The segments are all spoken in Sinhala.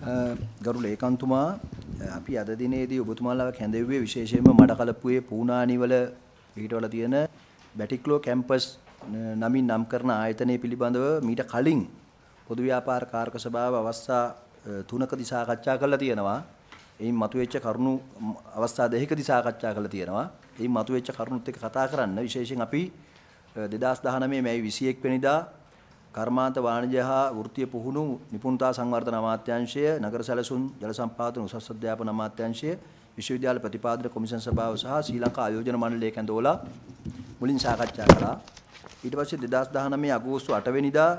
ගරු ලේකන්තුමා අපි අද දිනේදී ඔබතුමාලා කැඳෙව්වේ විශේෂයෙන්ම මඩකලපුවේ පූනානිවල පිහිටවල තියෙන බැටික්ලෝ කැම්පස් නමින් නම් කරන ආයතනය පිළිබඳව මීට කලින් පොදු ව්‍යාපාර කාර්ක සභාව අවස්ථා තුනකදී සාකච්ඡා කරලා තියෙනවා. එයින් මතුවෙච්ච කරුණු අවස්ථා දෙකකදී සාකච්ඡා කරලා තියෙනවා. එයින් මතුවෙච්ච කරුණුත් එක්ක කතා කරන්න විශේෂයෙන් අපි 2019 මැයි 21 වෙනිදා කර්මාන්ත වාණිජ්‍ය හා වෘත්තීය පුහුණු නිපුණතා සංවර්ධන අමාත්‍යාංශය නගර සැලසුම් ජල සම්පාදන උසස් අධ්‍යාපන අමාත්‍යාංශය විශ්වවිද්‍යාල ප්‍රතිපාදන කොමිෂන් සභාව සහ ශ්‍රී ලංකා ආයෝජන මණ්ඩලය කැඳවලා මුලින් සාකච්ඡා කළා. ඊට පස්සේ 2019 අගෝස්තු 8 වෙනිදා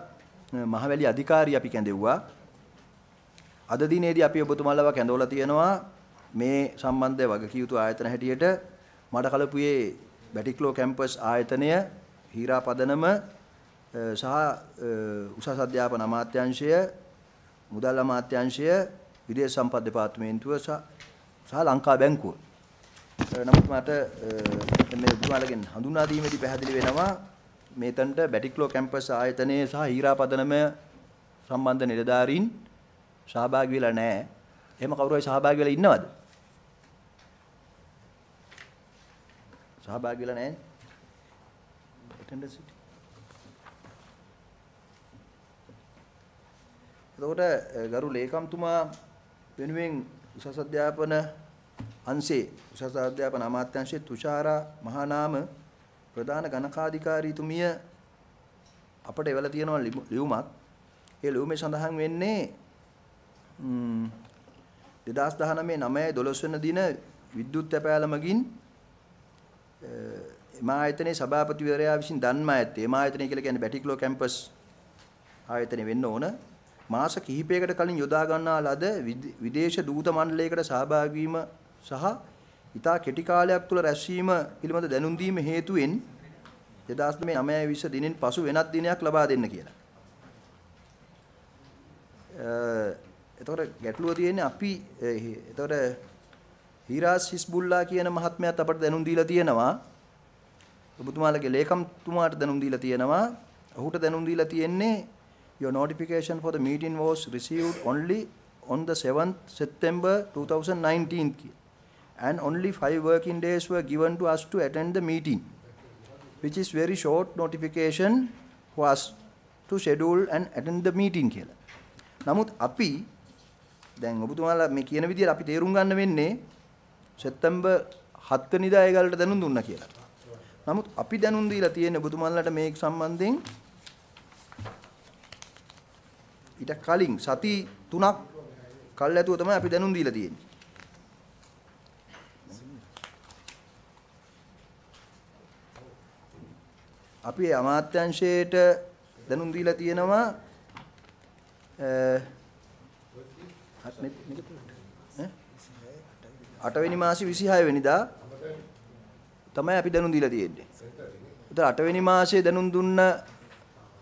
මහවැලි අධිකාරිය අපි කැඳෙව්වා. අද දිනේදී අපි ඔබතුමාලව කැඳවලා තියෙනවා මේ සම්බන්ධ වගකිය යුතු ආයතන හැටියට. මඩකලපුවේ බැටික්ලෝ කැම්පස් ආයතනය හීරා පදනම සහ උසස් අධ්‍යාපන අමාත්‍යාංශය මුදල් අමාත්‍යාංශය විදේශ සම්පත් දෙපාර්තමේන්තුව සහ ලංකා බැංකුව. නමුත් මට මේ ඔබතුමාලගෙන් හඳුනා දීමේදී පැහැදිලි වෙනවා මේතන්ට බැටික්ලෝ කැම්පස් ආයතනයේ සහ හීරා පදනම සම්බන්ධ නිලධාරීන් සහභාගී වෙලා නැහැ. එහෙම කවුරු හරි සහභාගී වෙලා ඉන්නවද? සහභාගී වෙලා නැහැ. attendance එතකොට ගරු ලේකම්තුමා වෙනුවෙන් උසස් අධ්‍යාපන අංශේ උසස් අධ්‍යාපන අමාත්‍යාංශයේ තුෂාරා මහානාම ප්‍රධාන ගණකාධිකාරීතුමිය අපට එවලා තියෙනවා ලියුමක්. ඒ ලියුමේ සඳහන් වෙන්නේ 2019 9 12 වෙනි දින විද්‍යුත් තැපෑලමකින් එම ආයතනයේ සභාපතිවරයා විසින් දන්වා ඇත්තේ එම ආයතනය කියලා කියන්නේ බැටික්ලෝ කැම්පස් ආයතනය වෙන්න ඕන මාස කිහිපයකට කලින් යොදා ගන්නා ලද විදේශ දූත මණ්ඩලයකට සහභාගී වීම සහ ඉතා කෙටි කාලයක් තුළ රැස්වීම පිළිබඳ දැනුම් දීම හේතුවෙන් 2009 20 දිනෙන් පසු වෙනත් දිනයක් ලබා දෙන්න කියලා. එතකොට ගැටලුව තියෙන්නේ අපි එතකොට හීරාස් හිස්බුල්ලා කියන මහත්මයාත් අපට දැනුම් දීලා තියෙනවා. ඔබතුමාලගේ ලේකම්තුමාට දැනුම් දීලා තියෙනවා. ඔහුට දැනුම් දීලා තියෙන්නේ Your notification for the meeting was received only on the 7th September 2019 and only five working days were given to us to attend the meeting which is very short notification for us to schedule and attend the meeting කියලා. නමුත් අපි දැන් ඔබතුමාලා මේ කියන විදිහට අපි තේරුම් ගන්න වෙන්නේ සැප්තැම්බර් 7 වෙනිදා ඒගලට දැනුම් දුන්නා කියලා. නමුත් අපි දැනුම් දීලා තියෙන ඔබතුමාලාට මේක සම්බන්ධයෙන් ඊට කලින් සති 3ක් කල් ඇතුව තමයි අපි දැනුම් දීලා තියෙන්නේ. අපි අමාත්‍යංශයට දැනුම් දීලා තියෙනවා අටවෙනි මාසේ 26 වෙනිදා තමයි අපි දැනුම් දීලා තියෙන්නේ. ඒතර අටවෙනි මාසේ දැනුම් දුන්න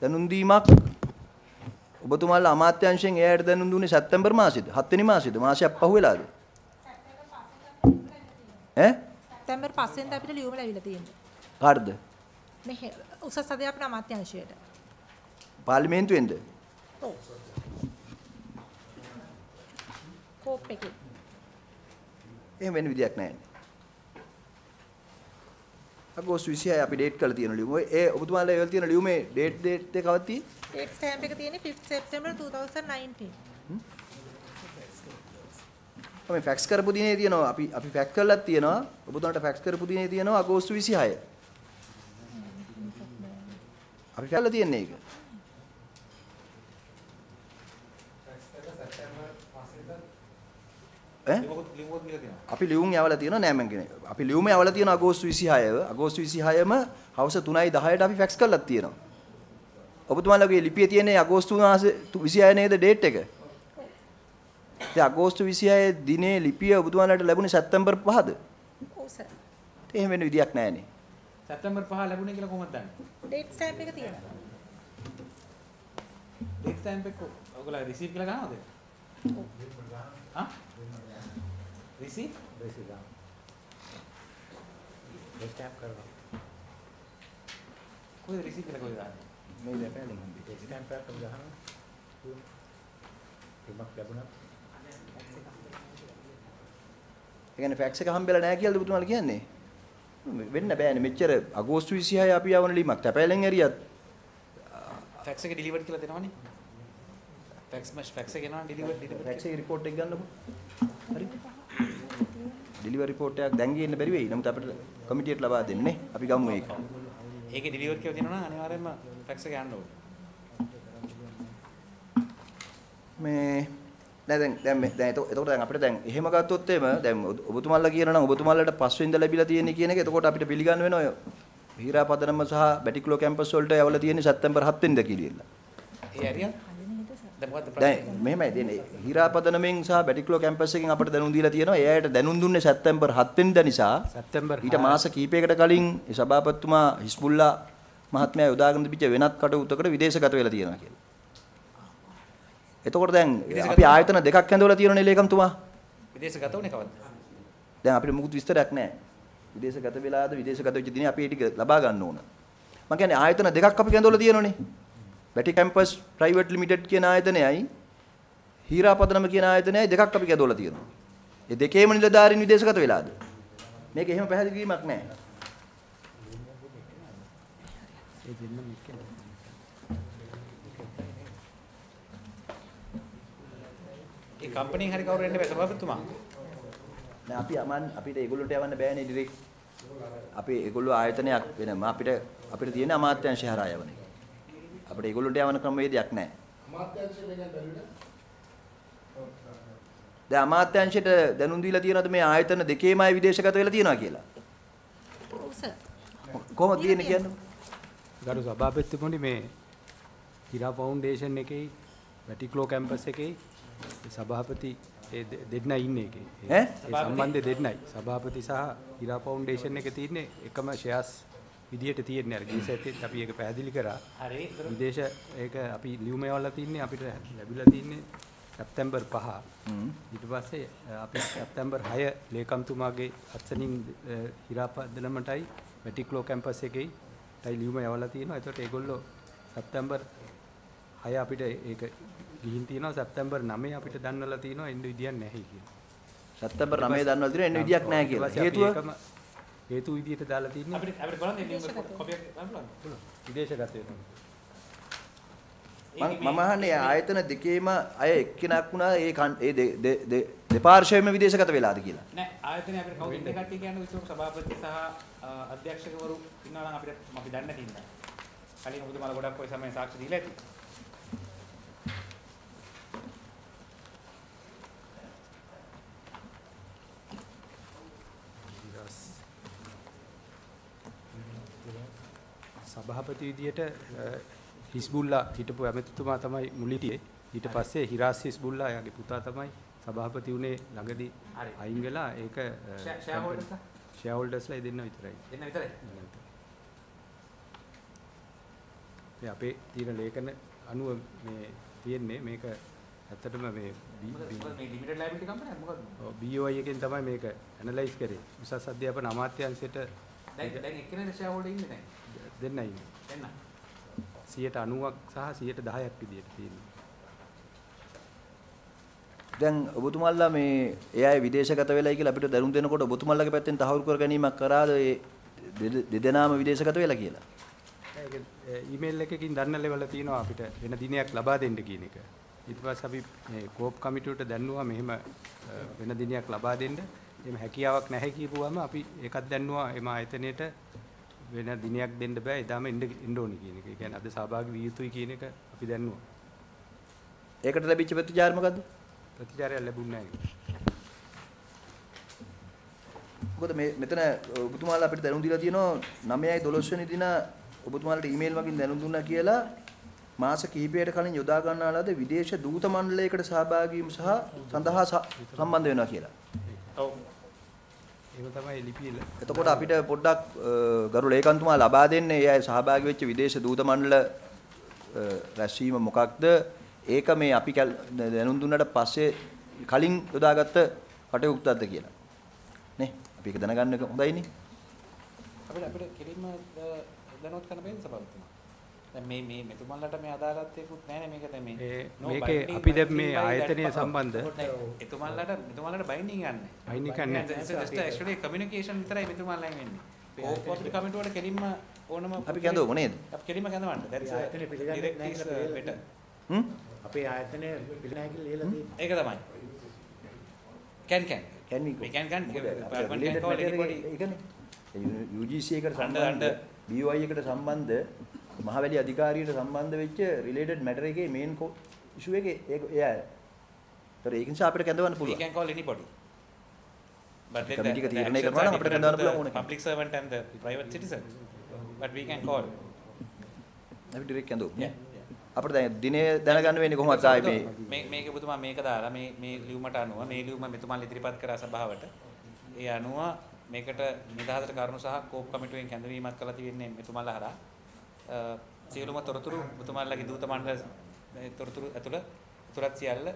දැනුම් දීමක් ඔබතුමාලා අමාත්‍යංශයෙන් එයාට දැනුම් දුන්නේ සැප්තැම්බර් මාසෙද? 7 වෙනි මාසෙද? මාසයක් පහුවෙලාද? ඈ? සැප්තැම්බර් 5 වෙනිදා අපිට ලියුම ලැබිලා තියෙනවා. කාටද? මේ උසස් අධ්‍යාපන අමාත්‍යාංශයට. පාර්ලිමේන්තුවෙන්ද? ඔව්. කෝප් එකේ. එහෙම වෙන විදියක් නැහැ. අගෝස්තු 26 අපි ඩේට් කරලා තියෙන ලියුම. ඒ ඔබතුමාලා ඒවල තියෙන ලියුමේ ඩේට් ඩේට් එක කවද තියෙන්නේ? ඩේට් ස්ටෑම්ප් එක තියෙන්නේ 5th September 2019. අපි ෆැක්ස් කරපු දිනේ තියෙනවා. අපි අපි ෆැක්ස් කරලත් තියෙනවා. ඔබතුමාලට ෆැක්ස් කරපු දිනේ තියෙනවා අගෝස්තු 26. අපි ෆැක්ස්ලා තියන්නේ ඒක. අපි ලියුම් යවලා තියෙනවා නෑ මං කියන්නේ. අපි ලියුම යවලා තියෙනවා අගෝස්තු 26. අගෝස්තු 26ම හවස 3යි 10ට අපි ෆැක්ස් කරලා තියෙනවා. ඔබතුමාලගේ ලිපියේ තියෙන්නේ අගෝස්තු මාසේ 26 නේද ඩේට් එක? ඉතින් අගෝස්තු 26 දිනේ ලිපිය ඔබතුමාලට ලැබුණේ සැප්තැම්බර් 5ද? ඔව් සර්. එහෙම වෙන විදියක් නැහැනේ. සැප්තැම්බර් 5 ලැබුණේ කියලා කොහොමද දන්නේ? ඩේට් ස්ටෑම්ප් එක තියෙනවා. ඩේට් ස්ටැම්ප් එක ඔයගොල්ලෝ රිසීව් කියලා ගන්නවද? හා? රිසීව්? රිසීව් ගන්න. ඩේට් ස්ටැම්ප් කරනවා. කොහෙද රිසීව් කියලා කොහෙද ගන්නේ? මේ ලැපැලෙන් ස්ටැම්ප් එකක් අපි ගහනවා. ටිකක් ලැබුණා. ඒ කියන්නේ ෆැක්ස් එක හම්බෙලා නැහැ කියලාද පුතුමාලා කියන්නේ? වෙන්න බෑනේ. මෙච්චර අගෝස්තු 26 අපි යවන ලිමක්. තැපෑලෙන් ඇරියත්. ෆැක්ස් එක ඩිලිවර්ඩ් කියලා දෙනවනේ. ෆැක්ස් මස් ෆැක්ස් එක එනවා ඩිලිවර්ඩ් ඩිලිවර්ඩ් ෆැක්ස් එක රිපෝට් එක ගන්නකො. හරි. ඩිලිවරි රිපෝට් එකක් දැන් ගියන්න බැරි වෙයි. නමුත් අපිට කමිටියට ලබා දෙන්නේ අපි ගමු ඒක ඒකේ ඩිලිවර් කියලා දෙනවා නම් අනිවාර්යයෙන්ම ෆැක්ස් එක යන්න ඕනේ. මේ නෑ දැන් දැන් මේ- දැන් එතකොට දැන් අපිට දැන් එහෙම ගත්තොත් එහෙම දැන් ඔබතුමාලා කියන නම් ඔබතුමාලාට පස්වෙනිද ලැබිලා තියෙන්නේ කියන එක එතකොට අපිට පිළිගන්න වෙනවා ඔය හීරාපදනම සහ බැටික්ලෝ කැම්පස් වලට යවලා තියෙන්නේ සැප්තැම්බර් 7 වෙනිදා කියලා. ඒ ඇරියන් දැන්? මෙහෙමයි දෙන්නේ හීරාපදනමෙන් සහ බැටික්ලෝ කැම්පස් එකෙන් අපිට දැනුම් දීලා තියෙනවා ඒ අයට දැනුම් දුන්නේ සැප්තැම්බර් 7 වෙනිදා නිසා සැප්තැම්බර් ඊට මාස කිහිපයකට කලින් ඒ සභාපතිතුමා හිස්බුල්ලා මහත්මයා යොදාගෙන තිබිච්ච වෙනත් කටයුත්තකට විදේශගත වෙලා තියෙනවා කියලා. එතකොට දැන් විදේශගත අපි ආයතන දෙකක් ඇඳවලා තියෙනනේ ලේකම්තුමා. විදේශ ගත උනේ කවද්ද? දැන් අපිට මුකුත් විස්තරයක් නැහැ. විදේශගත වෙලාද විදේශගත වෙච්ච දිනේ අපි ඒ ටික ලබා ගන්න ඕන. මම කියන්නේ ආයතන දෙකක් අපි ඇඳවලා තියෙනනේ. බැටි කැම්පස් ප්‍රයිවට් ලිමිටඩ් කියන ආයතනයයි හීරාපදනම කියන ආයතනයයි දෙකක් අපි ඇඳවලා තියෙනවා. ඒ දෙකේම නිලධාරීන් විදේශගත වෙලාද? මේක එහෙම පැහැදිලි කිරීමක් නැහැ. ඒ කම්පැනිෙන් හරි කවුරු එන්න සභාපතිතුමා. නෑ අපි අමන් අපිට ඒගොල්ලොන්ට යවන්න බෑනේ ඩිරෙක්ට්. අපි ඒගොල්ලෝ ආයතනයක් වෙනම අපිට අපිට තියෙන අමාත්‍යංශය හරහා යවන එක. අපිට ඒගොල්ලොන්ට යවන ක්‍රමවේදයක් නෑ. දැන් අමාත්‍යංශයට දැනුම් දීලා තියෙනවද මේ ආයතන දෙකේමයි විදේශගත වෙලා තියෙනවා කියලා? ඔව් සර්. කොහොමද තියෙන්නේ කියන්නේ? ගරු සභාපතිතුමනි මේ හිරා ෆවුන්ඩේෂන් එකේ වැටික්ලෝ කැම්පස් එකේ සභාපති ඒ දෙන්න ඉන්නේ එකේ. ඈ? ඒ සම්බන්ධය දෙන්නයි. සභාපති සහ හිරා ෆවුන්ඩේෂන් එකේ තියෙන්නේ එකම ෂෙයාර්ස් විදියට තියෙන්නේ අර ගියසෙත් අපි ඒක පැහැදිලි කරා. හරි. විදේශ ඒක අපි ලියුම යවලා තින්නේ අපිට ලැබිලා තින්නේ සැප්තැම්බර් 5. හ්ම්. ඊට පස්සේ අපි සැප්තැම්බර් 6 ලේකම්තුමාගේ අත්සනින් හිරාපදනමටයි වැටික්ලෝ කැම්පස් එකේ ටයි ලියුම යවලා තියෙනවා. ඒතකොට ඒගොල්ලෝ සැප්තැම්බර් 6 අපිට ඒක ගිහින් තියෙනවා. සැප්තැම්බර් 9 අපිට දන්වලා තියෙනවා එන්න විදියක් නැහැ කියලා. සැප්තැම්බර් 9 දන්වලා තියෙනවා එන්න විදියක් නැහැ කියලා. හේතුව හේතු විදියට දාලා තින්නේ අපිට අපිට බලන්න ලියුම කොපියක් ගන්න පුළුවන්ද? විදේශගත වෙනවා. මම මම අහන්නේ ආයතන දෙකේම අය එක්කෙනෙක් වුණා ඒ ඒ දෙපාර්ශ්වයෙන්ම විදේශගත වෙලාද කියලා. නෑ ආයතනයේ අපිට කවුද ඉන්න කට්ටිය කියන්නේ විශ්ව සභාපති සහ අධ්‍යක්ෂකවරු ඉන්නවා නම් අපිට අපි දන්නේ නැති ඉන්නවා. කලින් ඔබතුමාලා ගොඩක් ඔය සමය සාක්ෂි දීලා ඇති. විදියට අ, හිස්බුල්ලා හිටපු ඇමතිතුමා තමයි මුල් හිටියේ. ඊට පස්සේ හිරාස් හිස්බුල්ලා එයාගේ පුතා තමයි සභාපති වුණේ ළඟදී. අයින් වෙලා ඒක ෂෙයා හෝල්ඩර්ස් ෂෙයා හෝල්ඩර්ස්ලා දෙන්න විතරයි. දෙන්න විතරයි. අපේ තියෙන ලේඛන අනුව මේ තියෙන්නේ මේක ඇත්තටම මේ? BOI එකෙන් තමයි මේක ඇනලයිස් කරේ. උසස් අධ්‍යාපන අමාත්‍යාංශයට දැන් දැන් එක්කෙනෙක් ෂෙයා හෝල්ඩර් ඉන්නේ නැහැ. දෙන්නයි ඉන්නේ. දෙන්න. 90ක් සහ 10ක් විදියට තියෙනවා. දැන් ඔබතුමාලා මේ ඒ අය විදේශගත වෙලයි කියලා අපිට දැනුම් දෙනකොට ඔබතුමාලාගේ පැත්තෙන් තහවුරු කර ගැනීමක් කරාද ඒ දෙදෙනාම විදේශගත වෙලා කියලා? ඒක ඊමේල් එකකින් දන්න ලෙවල තියෙනවා අපිට වෙන දිනයක් ලබා දෙන්න කියන එක. ඊට පස්සේ අපි මේ කෝප් කමිටුවට දැන්නුවා මෙහෙම වෙන දිනයක් ලබා දෙන්න. එහෙම හැකියාවක් නැහැ කියපුවාම අපි ඒකත් දැන්නුවා එම ආයතනයේට වෙන දිනයක් දෙන්න බෑ එදාම එන්න එන්න ඕනි කියන එක. ඒ කියන්නේ අද සහභාගී විය යුතුයි කියන එක අපි දැන්නුවා. ඒකට ලැබිච්ච ප්‍රතිචාර මොකද්ද? ප්‍රතිචාරයක් ලැබුණේ නැහැ. මොකද මේ මෙතන ඔබතුමාලා අපිට දැනුම් දීලා තියෙනවා 9යි 12 වෙනි දින ඔබතුමාලට ඊමේල් මගින් දැනුම් දුන්නා කියලා මාස කිහිපයකට කලින් යොදා ගන්නා ලද විදේශ දූත මණ්ඩලයකට සහභාගී වීම සහ සඳහා සම්බන්ධ වෙනවා කියලා. ඔව්. ඒක තමයි ලිපියේ ල- එතකොට අපිට පොඩ්ඩක් අ, ගරු ලේකම්තුමා ලබා දෙන්න ඒ අය සහභාගී වෙච්ච විදේශ දූත මණ්ඩල රැස්වීම මොකක්ද? ඒක මේ අපි දැනුම් දුන්නට පස්සේ කලින් යොදාගත්ත කටයුත්තක්ද කියලා. නේ? අපි ඒක දැනගන්න එක හොඳයිනේ. අපිට අපිට කෙලින්ම දැනුවත් කරන්න බැහැ සභාපතිතුමා. දැන් මේ මේ මෙතුමන්ලට මේ අදාළත්වයකුත් නැහැ නේ මේකට මේ ඒ no මේකේ අපි දැන් මේ ආයතනය. සම්බන්ධ එතුමන්ලට මෙතුමන්ලට බයින්ඩින් ගන්න නැහැ. it's just actually communication විතරයි මෙතුමන්ලයින් වෙන්නේ කෝපරේටිව් කමිටුවට කෙලින්ම ඕනම අපි කැඳවමු නේද? අපි කෙලින්ම කැඳවන්න that's a ආයතනය පිළිගන්නේ නැහැ uh, better හ්ම්? අපේ ආයතනය පිළිගන්නේ කියලා ලියලා තියෙනවා. ඒක තමයි can can Can we go? we can can department can call anybody. UGC එකට Under- සම්බන්ධ. BOI එකට සම්බන්ධ මහවැලි අධිකාරියට සම්බන්ධ වෙච්ච related matter එකේ main issue එකේ ඒක එයා. ඒතර ඒක නිසා අපිට කැඳවන්න we පුළුවන්. can call anybody. But එක the- තීරණය කරනවා නම් අපිට කැඳවන්න පුළුවන් ඕන public servant and the private citizen. But we can call. අපි direct කැඳවමු. Yeah, අපිට දැන් දිනේ දැනගන්න වෙන්නේ කොහොමද ආයේ මේ? මේ මේක ඔබතුමා මේක දාලා මේ මේ ලියුමට අනුව මේ ලියුම මෙතුමන් ඉදිරිපත් කරා සභාවට. ඒ අනුව මේකට නිදහසට කරුණු සහ කෝප් කමිටුවෙන් කැඳවීමක් කළා තියෙන්නේ මෙතුමන්ලා හරහා සියලුම තොරතුරු මෙතුමන්ලාගේ දූත මණ්ඩල මේ තොරතුරු ඇතුළ උතුරත් සියල්ල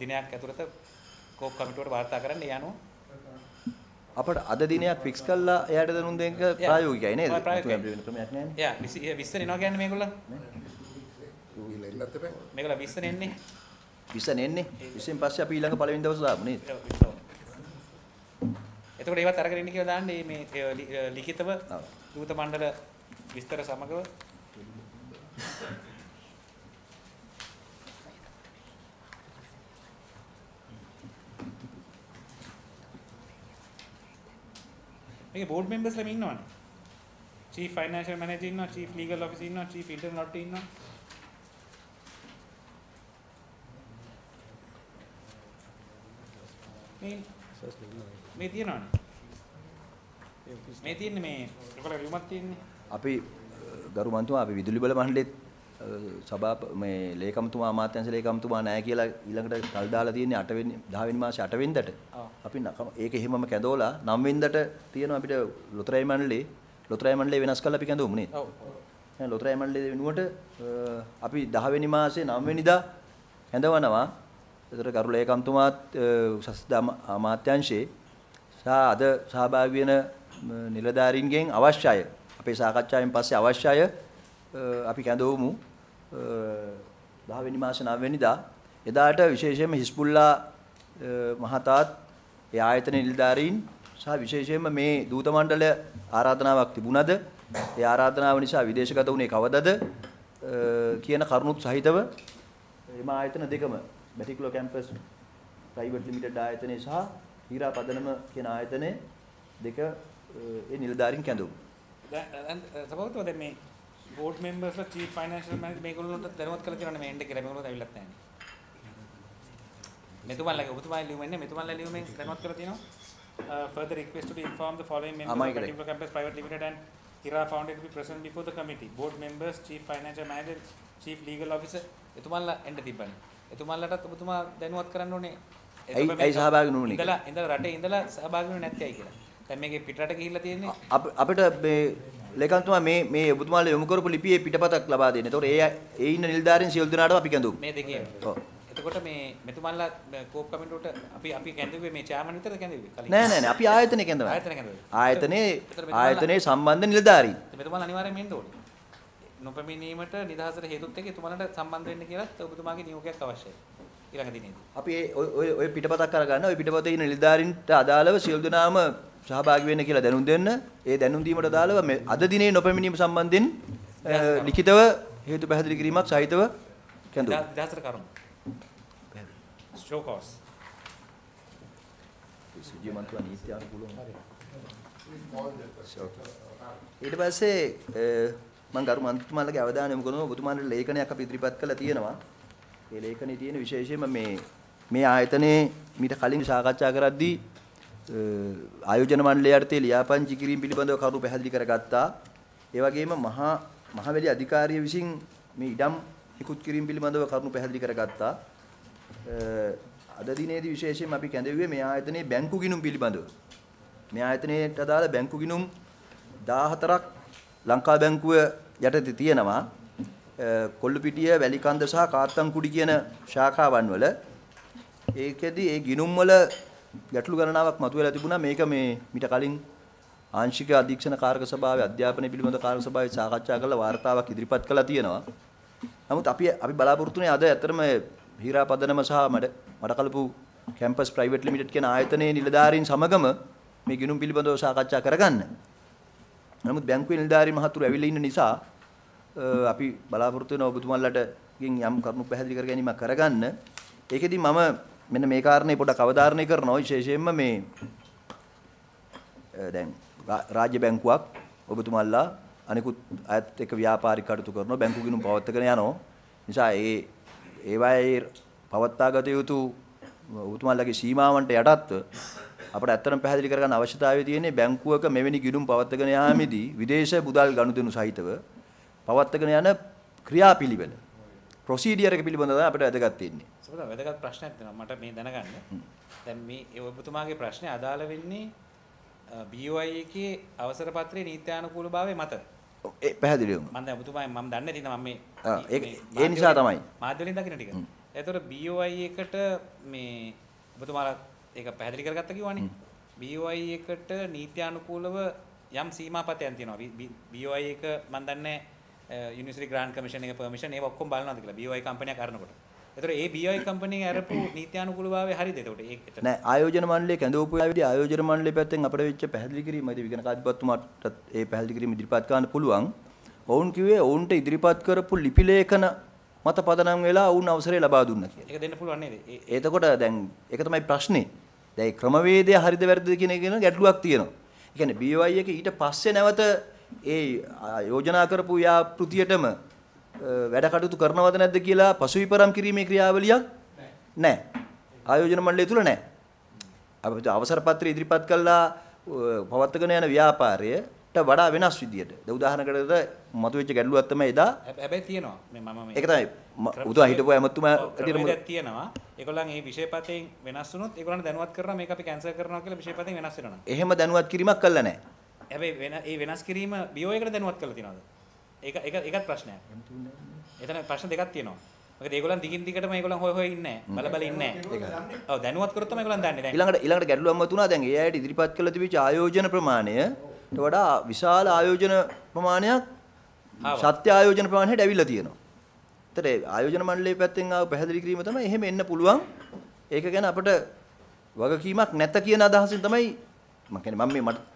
දිනයක් ඇතුළත කෝප් කමිටුවට වාර්තා කරන්න ඒ අනුව අපිට අද දිනයක් ෆික්ස් කරලා එයාට දැනුම් දෙන්න ප්‍රායෝගිකයි නේද? ප්‍රායෝගිකයි. ක්‍රමයක් නැහැ. යා 20 20 එනවා කියන්නේ මේගොල්ලෝ මේගොල්ලෝ 20 එන්නේ 20 නෙන්නේ. 20න් පස්සේ අපි ඊළඟ පළවෙනි දවස් දාමු නේද? එතකොට ඒවත් අරගෙන ඉන්න කියලා දාන්නේ මේ ලිඛිතව. දූත මණ්ඩල විස්තර සමගව මේකේ බෝඩ් මෙම්බර්ස්ලාම ඉන්නවනේ. චීෆ් ෆයිනෑන්ෂල් මැනේජර් ඉන්නවා, චීෆ් ලීගල් ඔෆිසර් ඉන්නවා, චීෆ් ඉන්ටර්නල් ඔඩිටර් ඉන්නවා. මේ මේ තියෙනවනේ. මේ තියෙන්නේ මේ ඔයගොල්ලෝ රියුමක් තියෙන්නේ. අපි අ, ගරු මන්තුමා අපි විදුලි බල මණ්ඩලෙත් සභා මේ ලේකම්තුමා අමාත්‍යංශ ලේකම්තුමා නැහැ කියලා ඊළඟට කල් දාලා තියෙන්නේ 8 වෙනි 10 වෙනි මාසේ 8 වෙනිදාට. අපි ඒක එහෙමම කැඳවලා 9 වෙනිදාට තියෙනවා අපිට ලොතරැයි මණ්ඩලේ ලොතරැයි මණ්ඩලේ වෙනස් කරලා අපි කැඳවමු නේද? ඔව්. දැන් ලොතරැයි මණ්ඩලේ වෙනුවට අපි 10 වෙනි මාසේ 9 වෙනිදා කැඳවනවා. ඒතර ගරු ලේකම්තුමාත් දම- අමාත්‍යංශේ සහ අද සහභාගී වෙන නිලධාරීන්ගෙන් අවශ්‍යය අපේ සාකච්ඡාවෙන් පස්සේ අවශ්‍යය අපි කැඳවමු. 10 වෙනි මාසේ 9 වෙනිදා. එදාට විශේෂයෙන්ම හිස්බුල්ලා අ, මහතාත් ඒ ආයතන නිලධාරීන් සහ විශේෂයෙන්ම මේ දූත මණ්ඩල ආරාධනාවක් තිබුණද? ඒ ආරාධනාව නිසා විදේශගත වුණේ කවදද? අ, කියන කරුණුත් සහිතව එම ආයතන දෙකම බැටික්ලෝ කැම්පස් ප්‍රයිවට් ලිමිටඩ් ආයතනය සහ හීරා පදනම කියන ආයතනය දෙක අ, ඒ නිලධාරීන් කැඳවමු. සපෝට් දැන් මේ බෝඩ් මෙම්බර්ස්ලා චීෆ් ෆයිනෑන්ෂල් මැනේජර් මේගොල්ලන්ට දැනුවත් කරලා තියෙනවනේ මේ එන්න කියලා මේගොල්ලෝ ඇවිල්ලත් නැහැ මෙතුමන්ලගේ ඔබතුමාගේ ලියුමෙන් මෙතුමන්ලා ලියුමෙන් දැනුවත් කරලා තියෙනවා Uh, further request to inform the following members of. Particular Campus Private Limited and Hira Foundation to be present before the committee. Board members, Chief Financial Manager, Chief Legal Officer. එතුමන්ලා එන්න තිබ්බනේ. එතුමන්ලටත් ඔබතුමා දැනුවත් කරන්න ඕනේ. ඇයි- ඇයි සහභාගී නොවුනේ ඉඳලා ඉඳලා රටේ ඉඳලා සහභාගී වෙන්නේ නැත්තේ ඇයි කියලා. දැන් මේකේ පිටරට ගිහිල්ලා තියෙන්නේ අප- අපිට මේ ලේකම්තුමා මේ මේ ඔබතුමාලා යොමු කරපු ලිපියේ පිටපතක් ලබා දෙන්න. ඒතකොට ඒ ඒ ඉන්න නිලධාරීන් සියලු දෙනාටම අපි කැඳවමු. මේ දෙකේම. ඔව්. එතකොට මේ මෙතුමන්ලා කෝප් කමිටුවට අපි අපි කැඳුවේ මේ චෑමන් විතරද කැඳුවේ කලින්? නෑ නෑ නෑ අපි ආයතනය කැඳවනවා. ආයතන කැඳුවේ. ආයතනයේ ඒතර මෙතුමන්ලා- ආයතනයේ සම්බන්ධ නිලධාරීන්. මෙතුමන්ලා අනිවාර්යයෙන්ම එන්න ඕනේ. නොපැමිණීමට නිදහසට හේතුත් එක්ක එතුමන්ලට සම්බන්ධ වෙන්න කියලා ඔබතුමාගේ නියෝගයක් අවශ්‍යයි. ඊළඟ දිනේදී. අපි ඔය ඔය පිටපතක් අරගන්න ඔය පිටපතේ ඉන්න නිලධාරීන්ට අදාළව සියලු දෙනාම සහභාගී වෙන්න කියලා දැනුම් දෙන්න. ඒ දැනුම් දීමට අදාළව මේ අද දිනේ නොපැමිණීම සම්බන්ධයෙන් ලිඛිතව හේතු පැහැදිලි කිරීමක් සහිතව කැඳවමු. නිදහසට කරුණු. show cause. සුජිය මන්තුවා නීති අනුකූලව. ඊට පස්සේ මම ගරු මන්ත්‍රීතුමාලගේ අවධානය යොමු කරනවා ඔබතුමාලට ලේඛනයක් අපි ඉදිරිපත් කළා තියෙනවා. ඒ ලේඛනයේ තියෙන විශේෂයෙන්ම මේ මේ ආයතනයේ මීට කලින් සාකච්ඡා කරද්දී ආයෝජන මණ්ඩලය යටතේ ලියාපදිංචි කිරීම පිළිබඳව කරුණු පැහැදිලි කරගත්තා. ඒ වගේම මහා මහවැලි අධිකාරිය විසින් මේ ඉඩම් නිකුත් කිරීම පිළිබඳව කරුණු පැහැදිලි කරගත්තා. අ, අද දිනේදී විශේෂයෙන් අපි කැඳවුවේ මේ ආයතනයේ බැංකු ගිණුම් පිළිබඳව. මේ ආයතනයට අදාළ බැංකු ගිණුම් 14ක් ලංකා බැංකුව යටතේ තියෙනවා. අ, කොල්ලුපිටිය, වැලිකන්ද සහ කාත්තන්කුඩි කියන ශාඛාවන් වල ඒකෙදි ඒ ගිණුම් වල ගැටලු ගණනාවක් මතුවලා තිබුණා. මේක මේ මිට කලින් ආංශික අධීක්ෂණ කාරක සභාවේ අධ්‍යාපනය පිළිබඳ කාරක සභාවේ සාකච්ඡා කරලා වාර්තාවක් ඉදිරිපත් කළා තියෙනවා. නමුත් අපි අපි බලාපොරොත්තු වෙන්නේ අද ඇත්තටම හීරා පදනම සහ මඩ මඩකලපු කැම්පස් ප්‍රයිවට් ලිමිටඩ් කියන ආයතනයේ නිලධාරීන් සමගම මේ ගිණුම් පිළිබඳව සාකච්ඡා කරගන්න. නමුත් බැංකුවේ නිලධාරීන් මහතුරු ඇවිල්ලා ඉන්න නිසා අ, අපි බලාපොරොත්තු වෙන ඔබතුමන්ලට ගින් යම් කරුණු පැහැදිලි කර ගැනීමක් කරගන්න. ඒකෙදි මම මෙන්න මේ කාරණේ පොඩක් අවධාරණය කරනවා විශේෂයෙන්ම මේ අ, දැන් රා- රාජ්‍ය බැංකුවක් ඔබතුමන්ලා අනිකුත් අයත් එක්ක ව්‍යාපාරික කටයුතු කරනවා බැංකු ගිණුම් පවත්වාගෙන යනවා. නිසා ඒ ඒවායේ පවත්වාගත යුතු ඔබතුමන්ලාගේ සීමාවන්ට යටත්ව අපට ඇත්තටම පැහැදිලි කරගන්න අවශ්‍යතාවය තියෙන්නේ බැංකුවක මෙවැනි ගිණුම් පවත්වාගෙන යාමේදී විදේශ මුදල් ගනුදෙනු සහිතව පවත්වාගෙන යන ක්‍රියාපිළිවෙල ප්‍රොසීඩියර් එක පිළිබඳව අපිට වැදගත් වෙන්නේ. සබඳ වැදගත් ප්‍රශ්නයක් තියෙනවා මට මේ දැනගන්න. දැන් මේ ඔබතුමාගේ ප්‍රශ්නේ අදාළ වෙන්නේ BOI එකේ අවසර පත්‍රයේ නීත්‍යානුකූලභාවය මත. ඒ පැහැදිලි වුණා. මම දැන් ඔබතුමා මම දන්නේ නැති මම මේ ඒක- ඒ නිසා තමයි. මාධ්‍ය වලින් දකින්න ටික. එතකොට BOI එකට මේ ඔබතුමාලා ඒක පැහැදිලි කරගත්ත කිව්වනේ. BOI එකට නීත්‍යානුකූලව යම් සීමාපතයන් තියෙනවා. BOI එක මම දන්නේ යුනිවර්සිටි ග්‍රාන්ට් කමිෂන් එක පර්මිෂන් ඒව ඔක්කොම බලනවාද කියලා BOI කම්පැනියක් අරනකොට. එතකොට ඒ BOI කම්පැනි අරපු නීත්‍යානුකූලභාවය හරියද එතකොට? ඒක නෑ ආයෝජන මණ්ඩලයේ කැඳවපු වෙලාවේදී ආයෝජන මණ්ඩලය පැත්තෙන් අපිට වෙච්ච පැහැදිලි කිරීම ඉතින් විගණ කාර්යපත්තුමාට ඒ පැහැදිලි කිරීම ඉදිරිපත් කරන්න පුළුවන්. ඔවුන් කිව්වේ ඔවුන්ට ඉදිරිපත් කරපු ලිපි ලේඛන මත පදනම් වෙලා ඔවුන් අවසරය ලබා දුන්නා කියලා. ඒක දෙන්න පුළුවන් නේද? එතකොට දැන් ඒක තමයි ප්‍රශ්නේ. දැන් ඒ ක්‍රමවේදය හරිද වැරදිද කියන එක ගැන ගැටලුවක් තියෙනවා. ඒ කියන්නේ BOI එක ඊට පස්සේ නැවත ඒ යෝජනා කරපු ව්‍යාපෘතියටම වැඩ කටයුතු කරනවද නැද්ද කියලා පසුවිපරම් කිරීමේ ක්‍රියාවලියක් නැහැ. ආයෝජන මණ්ඩලය තුල නැහැ. අපිට අවසර පත්‍රය ඉදිරිපත් කළා අ, පවත්වාගෙන යන ව්‍යාපාරයට වඩා වෙනස් විදියට. දැන් උදාහරණයකට මතුවෙච්ච ගැටලුවක් තමයි එදා හැබැ- හැබැයි තියෙනවා. මේ මම මේ ඒක තමයි උදා හිටපු ඇමතුමා ඇටියට තියෙනවා. ඒගොල්ලන් මේ විෂයපතෙන් වෙනස් වුණොත් ඒගොල්ලන් දැනුවත් කරනවා මේක අපි කැන්සල් කරනවා කියලා විෂයපතෙන් වෙනස් වෙනවා. එහෙම දැනුවත් කිරීමක් කළා නැහැ. හැබැයි වෙන ඒ වෙනස් කිරීම BO එකට දැනුවත් කරලා තියෙනවද? ඒක ඒක ඒකත් ප්‍රශ්නයක්. එතන ප්‍රශ්න දෙකක් තියෙනවා. මොකද ඒගොල්ලන් දිගින් දිගටම ඒගොල්ලන් හොය හොය ඉන්නේ නැහැ. බල බල ඉන්නේ නැහැ. ඔව් දැනුවත් කරොත් තමයි ඒගොල්ලන් දන්නේ. දැන් ඊළඟට ඊළඟට ගැටලුවක් මතුණා දැන් ඒ අයට ඉදිරිපත් කළ තිබිච්ච ආයෝජන ප්‍රමාණයට වඩා විශාල ආයෝජන ප්‍රමාණයක්. සත්‍ය ආයෝජන ප්‍රමාණයට ඇවිල්ලා තියෙනවා. ඒතර ඒ ආයෝජන මණ්ඩලයේ පැත්තෙන් ආව පැහැදිලි කිරීම තමයි එහෙම එන්න පුළුවන්. ඒක ගැන අපිට වගකීමක් නැත කියන අදහසින් තමයි මම කියන්නේ මම මේ මට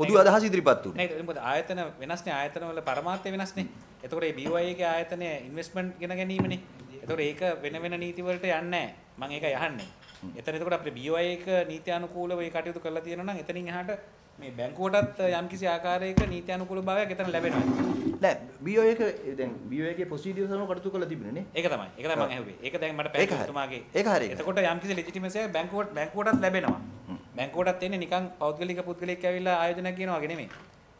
පොදු අදහස ඉදිරිපත් උනේ. නේද? මොකද ආයතන වෙනස්නේ ආයතන වල පරමාර්ථය වෙනස්නේ. එතකොට මේ BOI එකේ ආයතනය ඉන්වෙස්ට්මන්ට් ගෙන ගැනීමනේ. එතකොට ඒක වෙන වෙන නීති වලට යන්නේ නැහැ. මම ඒක යහන්නේ. එතන එතකොට අපේ BOI එක නීත්‍යානුකූලව ඒ කටයුතු කරලා තියෙනවා නම් එතනින් එහාට මේ බැංකුවටත් යම්කිසි ආකාරයක නීත්‍යානුකූල භාවයක් එතන ලැබෙනවා. නෑ BO එක දැන් BO එකේ ප්‍රොසීඩියර්ස් අනුව කටයුතු කරලා තිබුණේ නේ. ඒක තමයි. ඒක තමයි මම ඇහුවේ. ඒක දැන් මට ඒක හරි. පැහැදිලිතුමාගේ. ඒක හරි. එතකොට යම්කිසි එකක් බැංකුවට බැංකුවටත් ලැබෙනවා. බැංකුවටත් එන්නේ නිකන් පෞද්ගලික පුද්ගලෙක් ඇවිල්ලා ආයෝජනයක් කියනවා වගේ නෙමෙයි.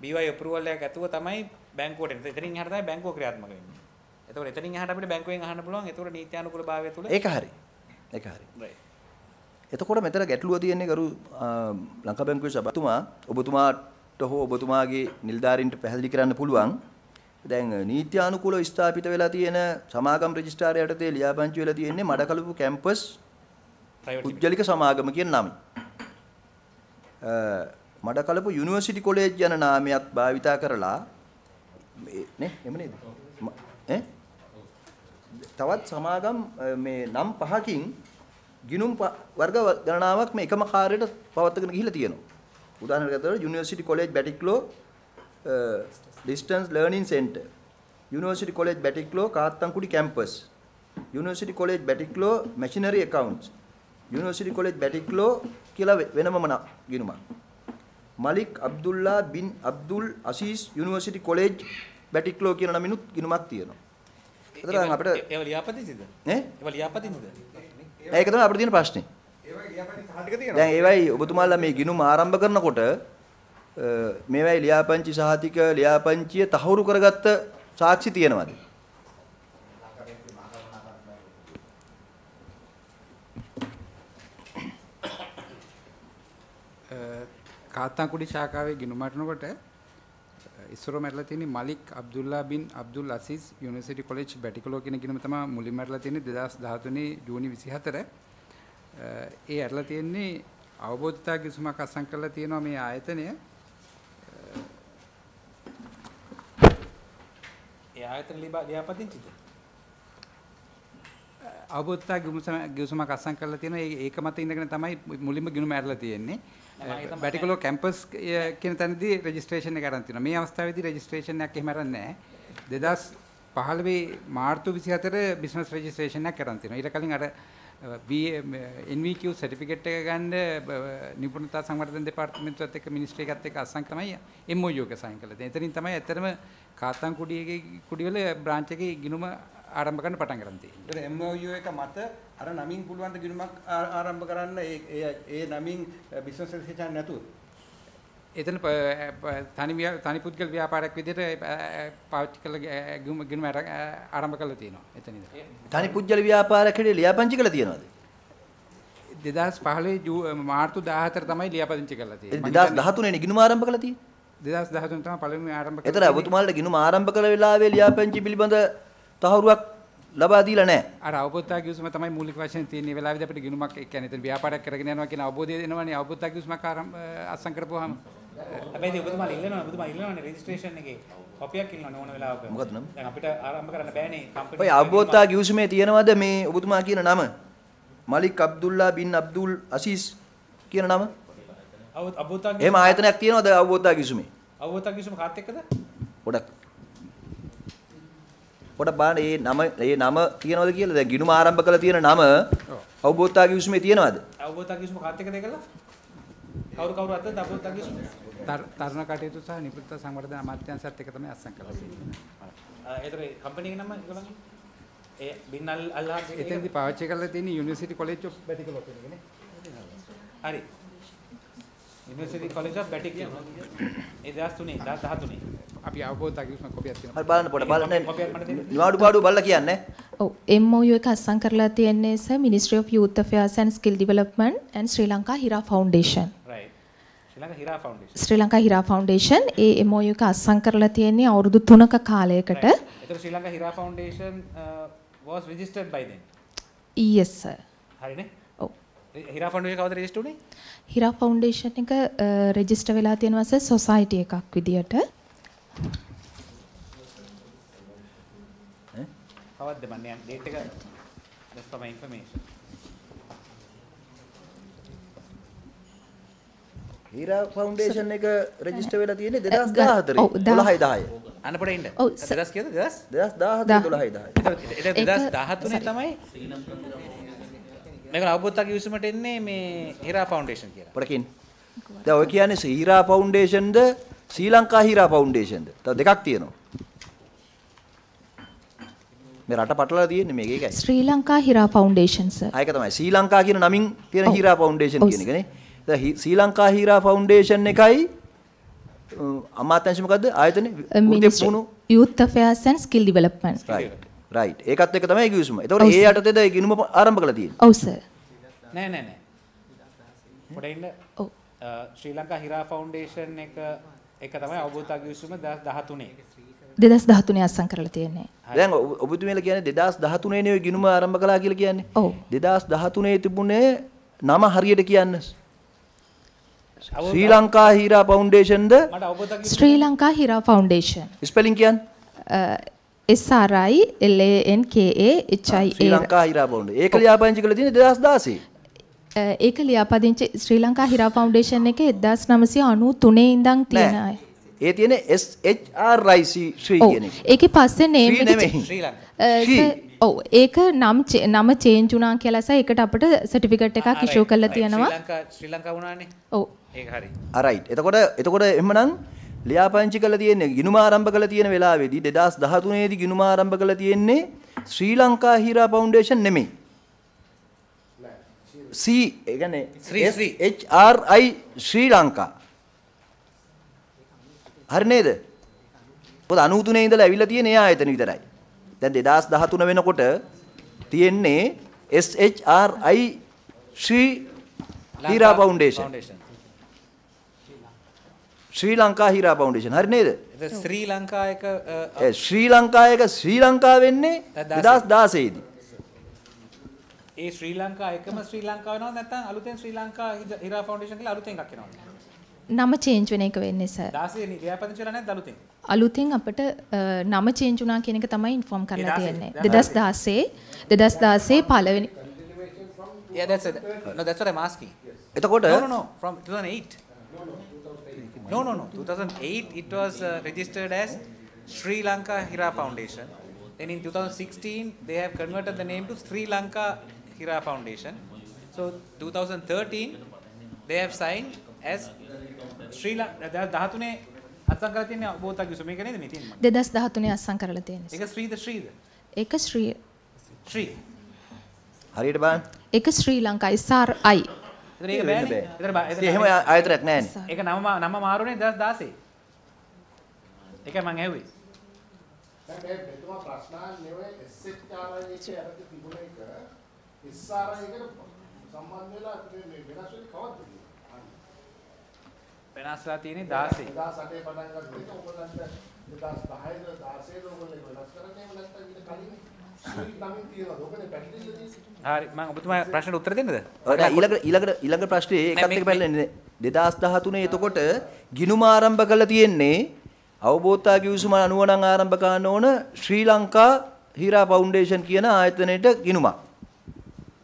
BY අප්‍රූවල් එකක් ඇතුව තමයි බැංකුවට එන්නේ. එතනින් එහාට තමයි බැංකුව ක්‍රියාත්මක වෙන්නේ. එතකොට එතනින් එහාට අපිට බැංකුවෙන් අහන්න පුළුවන්. එතකොට නීත්‍යානුකූල භාවය තුල ඒක හරි. ඒක හරි. එතකොට මෙතන ගැටලුව තියෙන්නේ ආ, ලංකා බැංකුවේ සභාතුමා ඔබතුමාට හෝ ඔබතුමාගේ නිලධාරීන්ට පැහැදිලි කරන්න පුළුවන්. දැන් නීත්‍යානුකූලව ස්ථාපිත වෙලා තියෙන සමාගම් රෙජිස්ට්‍රාරය යටතේ ලියාපදිංචි වෙලා තියෙන්නේ මඩකලපු කැම්පස් පුද්ගලික සමාගම කියන නම. මඩකලපු යුනිවර්සිටි කොලේජ් යන නාමයක් භාවිතා කරලා මේ- නේ එහෙම නේද? ම- ඈ තවත් සමාගම් අ, මේ නම් පහකින් ගිනුම් ප- වර්ග ව- ගණනාවක් මේ එකම කාර්යයට පවත්වාගෙන ගිහිල්ලා තියෙනවා. උදාහරණයක් ගත්තොත් university college Batticaloa distance learning centre university college Batticaloa Kattankudy campus university college Batticaloa machinery accounts university college Batticaloa කියලා වෙනමම ගිණුමක් Malik Abdullah bin Abdul Aziz university college Batticaloa කියන නමිනුත් ගිණුමක් තියෙනවා. ඒතර දැන් අපිට ඒව ලියාපදින්ද? ඈ ඒව ලියාපදින්ද? ඒක තමයි අපිට තියෙන ප්‍රශ්නේ. දැන් ඒවයි ඔබතුමාලා මේ ගිණුම ආරම්භ කරනකොට මේවයි ලියාපදිංචි සහතික ලියාපදිංචිය තහවුරු කරගත්ත සාක්ෂි තියෙනවද? කාත්තන්කුඩි ශාඛාවේ ගිනුමටනකොට ඉස්සර මැරලා තියෙන Malik Abdullah bin Abdul Aziz university college Batticaloa කියන ගිනුම තමයි මුලින් මැරලා තියෙන්නේ 2013 ජූනි 24. ඒ ඇරලා තියෙන්නේ අවබෝධතා කිසුමක් අත්සන් කරලා තියෙනවා මේ ආයතනය. ඒ ආයතන ලිබා ලියාපදින්චිද? අවබෝධතා කිසුමක් අත්සන් කරලා තියෙනවා. ඒක මත ඉඳගෙන තමයි මුලින්ම ගිනුම ඇරලා තියෙන්නේ. බැටිකලෝ කැම්පස් කියන තැනදී රෙජිස්ට්‍රේෂන් එක අරන් තියෙනවා. මේ අවස්ථාවේදී රෙජිස්ට්‍රේෂන් එකක් එහෙම අරන් නැහැ. 2015 මාර්තු 24 බිස්නස් රෙජිස්ට්‍රේෂන් එකක් අරන් තියෙනවා. ඊට කලින් අර NVQ සර්ටිෆිකේට් එක ගන්න නිපුණතා සංවර්ධන දෙපාර්තමේන්තුවත් එක්ක මිනිස්ට්‍රි එකත් එක්ක අස්සම් තමයි MOU එක සයින් කළා. එතනින් තමයි ඇත්තටම කාතන් කුඩියේ කුඩිවල බ්‍රාන්ච් එකේ ගිණුම ආරම්භ කරන්න පටන් ගන්න තියෙන්නේ. ඒතර MOU එක මත අර නමින් පුළුවන් ද ගිණුමක් ආරම්භ කරන්න ඒ ඒ නමින් බිස්නස් රෙජිස්ට්‍රේෂන් නැතුව එතන තනි තනි පුද්ගල ව්‍යාපාරයක් විදිහට පාවිච්චි කළ ගිණුම ආරම්භ කරලා තියෙනවා එතන ඉඳලා. තනි පුජ්‍යල ව්‍යාපාරයක් හැටියට ලියාපදිංචි කරලා තියෙනවද? 2015 ජූ මාර්තු 14 තමයි ලියාපදිංචි කරලා තියෙන්නේ. 2013 නේ ගිණුම ආරම්භ කරලා තියෙන්නේ. 2013 තමයි පළවෙනි ආරම්භ කරලා එතන ඔබතුමාලට ගිණුම ආරම්භ කළ වෙලාවේ ලියාපදිංචි පිළිබඳ තහවුරුවක් ලබා දීලා නැහැ. අර අවබෝධතා කිව්සම තමයි මූලික වශයෙන් තියෙන වෙලාවේදී අපිට ගිණුමක් ඒ කියන්නේ එතන ව්‍යාපාරයක් කරගෙන යනවා කියන අවබෝධය දෙනවනේ අවබෝධතා කිව්සමක් ආරම්භ අත්සන් කරපුවාම හැබැයි ඉතින් ඔබතුමාලා ඉල්ලනවා ඔබතුමාලා ඉල්ලනවානේ රෙජිස්ට්‍රේෂන් එකේ කොපියක් ඉල්ලනවා ඕන වෙලාවක. මොකද්ද නම? දැන් අපිට ආරම්භ කරන්න බෑනේ කම්පැනි. ඔය අවබෝධතා ගිවිසුමේ තියෙනවද මේ ඔබතුමා කියන නම? Malik Abdullah bin Abdul Azeez කියන නම? අවබෝධතා එහෙම ආයතනයක් තියෙනවද අවබෝධතා ගිවිසුමේ? අවබෝධතා කිසිම කාත් එක්කද? පොඩක් පොඩක් බලන්න මේ නම මේ නම තියෙනවද කියලා දැන් ගිණුම ආරම්භ කළ තියෙන නම අවබෝධතා ගිවිසුමේ තියෙනවද? අවබෝධතා කිසිම කාත් එක්කද ඒකලා? කවුරු කවුරු අතද අවබෝධතා? තර- තරුණ කටයුතු සහ නිපුණතා සංවර්ධන අමාත්‍යාංශයත් එක්ක තමයි අත්සන් කරලා තියෙන්නේ. ඒතර කම්පැනි නම ඒගොල්ලන්ගේ? ඒ බින් අල් අල්ලාහ් එතෙන්දී පාවිච්චි කරලා තියෙන්නේ යුනිවර්සිටි කොලෙජ් ඔෆ් බැටිකලෝ කියන එකනේ. හරි. යුනිවර්සිටි කොලෙජ් ඔෆ් බැටික් ඒ 2003 2013 අපි අවබෝධතා කිව්සම කොපියක් තියෙනවා. හරි බලන්න පොඩ බලන්න. නිවාඩු පාඩු බලලා කියන්නේ. ඔව් MOU එක අත්සන් කරලා තියෙන්නේ sir Ministry of Youth Affairs and Skill Development and Sri Lanka Hira Foundation. right Sri Lanka Hira foundation Sri Lanka Hira foundation A MOU එක අත්සන් කරලා තියෙන්නේ අවුරුදු 3ක කාලයකට. ඒතර Sri Lanka Hira foundation was registered by them yes sir. හරිනේ ඔව්. හිරා ෆවුන්ඩේෂන් කවුද රෙජිස්ටර් උනේ හිරා ෆවුන්ඩේෂන් එක රෙජිස්ටර් වෙලා තියෙනවා සර් සොසයිටි එකක් විදියට. කවද්ද මන්නේ ඩේට් එක just for my information. Hira foundation එක රෙජිස්ටර් වෙලා තියෙන්නේ ඔව්, 2014 දා- 12යි 10. අන්න පොඩ ඉන්න සර්. 2000 කියද 2000 2014 12යි 10. එතකොට ඒක- 2013 තමයි මේක අවබෝධතා කිවිසුමට එන්නේ මේ හිරා ෆවුන්ඩේෂන් කියලා පොඩකින්. දැන් ඔය කියන්නේ හීරා ෆවුන්ඩේෂන්ද ශ්‍රී ලංකා හීරා ෆවුන්ඩේෂන්ද? තව දෙකක් තියෙනවා. මේ රට පටලලා තියෙන්නේ මේක ඒකයි. Sri Lanka Hira foundation sir. ආයක තමයි ශ්‍රී ලංකා කියන නමින් තියෙන. හීරා ෆවුන්ඩේෂන්. කියන එකනේ. දැන් ශ්‍රී ලංකා හීරා ෆවුන්ඩේෂන් එකයි අමාත්‍යාංශ මොකද්ද? ආයතනේ Ministry පුහුණු Youth Affairs and Skill Development. Right. Right. ඒකත් එක්ක තමයි කිව්සුම. ඒතකොට ඒ. යටතේද ඒ ගිණුම ආරම්භ කළා තියෙන්නේ. ඔව් සර්. නෑ නෑ නෑ පොඩ ඉන්න ඔව්. ශ්‍රී ලංකා හිරා ෆවුන්ඩේෂන් එක එක තමයි අවබෝධතා කිවිසුම 2013 2013 අත්සන් කරලා තියෙන්නේ. දැන් ඔබ- ඔබතුමියලා කියන්නේ 2013 නේ ඔය ගිණුම ආරම්භ කළා කියලා කියන්නේ. ඔව්. 2013 තිබුණේ නම හරියට කියන්න. ශ්‍රී ලංකා හීරා අවබෝධතා කිවිසුම ශ්‍රී ලංකා හිරා ෆවුන්ඩේෂන්. ස්පෙලිං කියන්නේ S R I L A N K A H I Sri A Lanka Hira foundation. ඒක ලියාපදිංචි කරලා තියෙන්නේ 2016. ඒක ලියාපදිංචි ශ්‍රී ලංකා හිරා ෆවුන්ඩේෂන් එකේ 1993 ඉඳන් තියෙන අය. ඒ තියෙන්නේ S H R I C ශ්‍රී. කියන එක. ඒකේ පස්සේ name ශ්‍රී ලංකා ඔව් ඒක නම් නම චේන්ජ් වුණා කියලා සර් ඒකට අපිට සර්ටිෆිකේට් එකක් ඉෂුව කරලා. තියෙනවා. ශ්‍රී ලංකා ශ්‍රී ලංකා වුණානේ ඔව්. ඒක හරි රයිට්. එතකොට එතකොට එහෙමනම් ලියාපදිංචි කරලා තියෙන්නේ ගිණුම ආරම්භ කරලා තියෙන වෙලාවේදී 2013 දී ගිණුම ආරම්භ කරලා තියෙන්නේ ශ්‍රී ලංකා හීරා ෆවුන්ඩේෂන් නෙමෙයි. C ඒ කියන්නේ ශ්‍රී, ලංකා. හරි නේද? මොකද 93 ඉඳලා ඇවිල්ලා තියෙන ඒ ආයතන විතරයි. දැන් 2013 වෙනකොට තියෙන්නේ S H R I Sri Hira foundation. Sri Lanka Hira foundation හරි නේද? ශ්‍රී ලංකා එක අ, අ, ඒ ශ්‍රී ලංකා එක ශ්‍රී ලංකා වෙන්නේ 2016 දී. ඒ ශ්‍රී ලංකා එකම ශ්‍රී ලංකා වෙනවද නැත්නම් අලුතෙන් ශ්‍රී ලංකා හිරා ෆවුන්ඩේෂන් කියලා අලුතෙන් එකක් එනවද නම චේන්ජ් වෙන එක වෙන්නේ සර්. 16 ලියාපදිංචි වෙලා නැද්ද අලුතෙන්? අලුතෙන් අපිට නම චේන්ජ් වුණා කියන එක තමයි ඉන්ෆෝම් කරලා තියෙන්නේ. 2016 2016 2016 පළවෙනි Yeah, that's it. No, that's what I'm asking. එතකොට No, no, no. From 2008. No, no, no. 2008 it was uh, registered as Sri Lanka Hira Foundation. Then in 2016 they have converted the name to Sri Lanka Hira Foundation. So 2013 they have signed as Sri Lanka. 13 අත්සන් කරලා තියෙන්නේ බෝතක් විසු මේක නේද මේ තියෙන්නේ? 2013 අස්සම් කරලා තියෙන්නේ. ඒක ශ්‍රීද ශ්‍රීද? ඒක ශ්‍රී ශ්‍රී. හරියට බලන්න. ඒක ශ්‍රී ලංකා SRI. එතන ඒක බෑනේ. එතන එහෙම ආයතනයක් නැහැ. ඒක නම නම මාරුනේ 2016. ඒකයි මං ඇහුවේ. දැන් මේ ප්‍රශ්න නෙවෙයි SHRI එකේ අරක තිබුණ එක එකට සම්බන්ධ වෙලා අපිට මේ වෙනස් වෙන්නේ කවද්ද වෙනස්ලා තියෙන්නේ 16. 2008 පටන් ගත්ත එක ඔයගොල්ලන්ට 2010 16 ඔයගොල්ලෝ වෙනස් කරන්නේ නැත්නම් ඊට කලින්. හරි මම ඔබතුමා ප්‍රශ්නට උත්තර දෙන්නද? ඔය ඊළඟ ඊළඟ ඊළඟ ප්‍රශ්නේ ඒකත් මේ- එක්ක බලන්නේ 2013 එතකොට ගිනුම ආරම්භ කළා තියෙන්නේ අවබෝධතා කිවිසුම අනුව නම් ආරම්භ කරන්න ඕන ශ්‍රී ලංකා හීරා ෆවුන්ඩේෂන් කියන ආයතනයට ගිනුමක්.